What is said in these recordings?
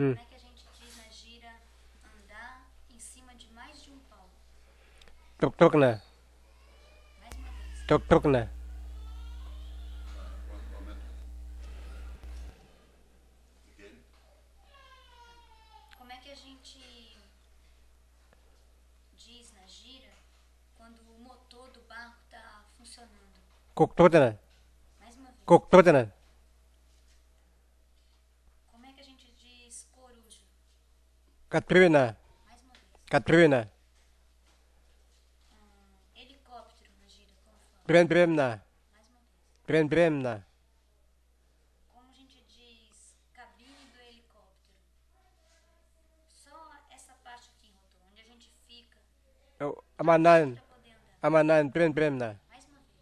Hum. Como é que a gente diz na gira andar em cima de mais de um pau? Tuk-tuk na. Mais uma vez. Tuk-tuk na. Como é que a gente diz na gira quando o motor do barco está funcionando? Kuk-tut na. Mais uma vez. Como é que a gente diz coruja? Katrina. Katrina. Helicóptero na gira, como fala? Brem-brem na. Mais uma vez. Brem-brem na. Como a gente diz cabine do helicóptero? Só essa parte aqui, rotor, onde a gente fica Amanan. poder andar. Amanan. Amanan. Brem-brem na. Mais uma vez.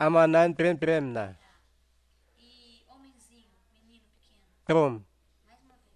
Amanan. Brem-brem na. E homenzinho, menino pequeno. Trum.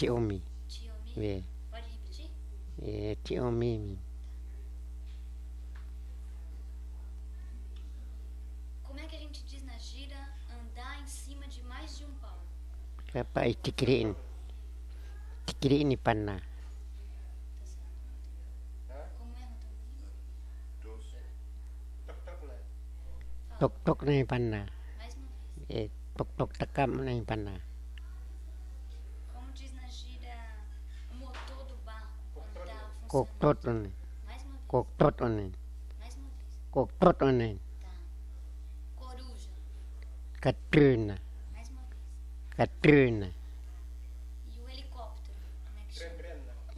Tiomi. Tiomi? É, Pode repetir? é Tiomi. Como é que a gente diz na gira andar em cima de mais de um pau? Como é, doutor? Dos. Tok-tok na uma vez. Eh, tok-tok takam na ni Pana. Mais uma vez. Kok-tot on. Tá. Coruja. Katrina. Mais uma vez. Katrina. E o helicóptero? Como é que chama?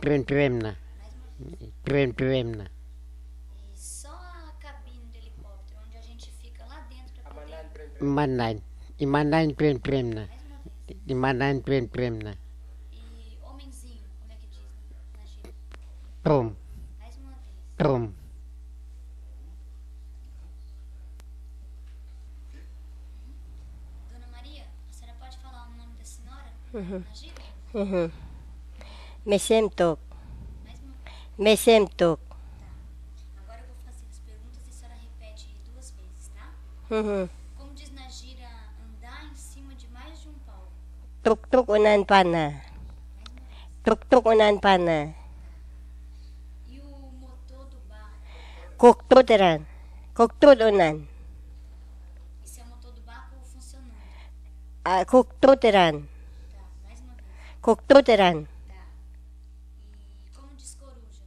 Trem-trem na. Mais uma vez. Trem-trem na. E só a cabine do helicóptero, onde a gente fica lá dentro pra poder... Imanan. Imanan trem-trem na. Mais uma vez. Imanan trem-trem na. E homenzinho, como é que diz na gira? Trom. Mais uma vez. Trom. Dona Maria, a senhora pode falar o nome da senhora gira? Mhm. Mesemtok. Mais uma vez. Mesemtok. Agora eu vou fazer as perguntas e a senhora repete duas vezes, tá? Mhm. Como diz na gira andar em cima de mais de um pau? Truk-truk unan pana. Mais uma vez. Truk-truk unan pana. E o motor do barco? Kuk-trut ran. Kuk-trut unan. Esse é o motor do barco funcionando. Ah, Kuk-trut ran. Tá, mais uma vez. Kuk-trut ran. Tá. E como diz coruja?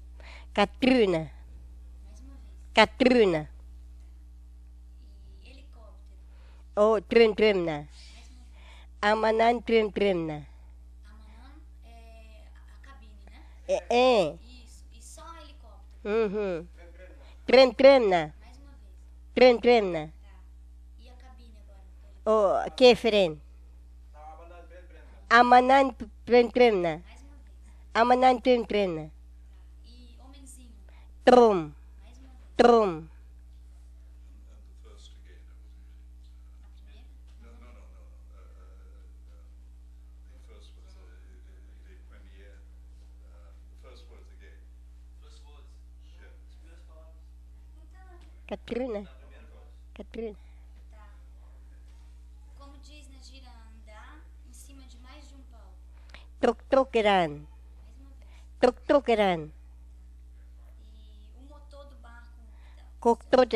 Katrina. Mais uma vez. Katrina. E helicóptero? Oh, trim-trim na. Mais uma vez. Amanan trim-trim na. Amanan é a cabine, né? Eh, eh. Isso. E só helicóptero? Mhm. Trim-trim na. Mais uma vez. Trim-trim na. Tá. E a cabine agora? do helicóptero? Oh, kefren. Amanan trim-trim na. Mais uma vez. Amanan trim-trim na. E homenzinho? Trum. Trum. Katrina. Katrina. Tá. Como diz na gira andar em cima de mais de um pau? Truk-truk ran. Mais uma vez. Truk-truk ran. E o motor do barco? Tá. Kuk-trut